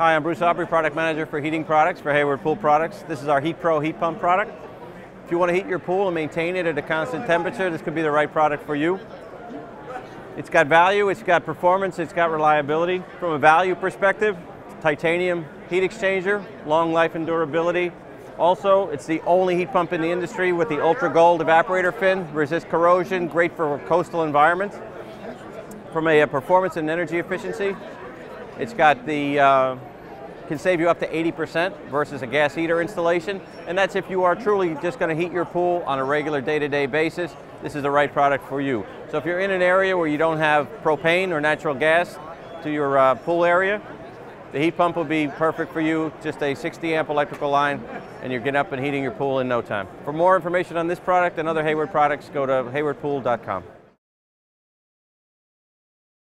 Hi, I'm Bruce Aubrey, Product Manager for Heating Products for Hayward Pool Products. This is our Heat Pro heat pump product. If you want to heat your pool and maintain it at a constant temperature, this could be the right product for you. It's got value, it's got performance, it's got reliability. From a value perspective, titanium heat exchanger, long life and durability. Also, it's the only heat pump in the industry with the Ultra Gold evaporator fin, resist corrosion, great for coastal environments. From a, a performance and energy efficiency, it's got the uh, can save you up to 80% versus a gas heater installation. And that's if you are truly just going to heat your pool on a regular day-to-day -day basis, this is the right product for you. So if you're in an area where you don't have propane or natural gas to your uh, pool area, the heat pump will be perfect for you, just a 60 amp electrical line, and you're getting up and heating your pool in no time. For more information on this product and other Hayward products, go to haywardpool.com.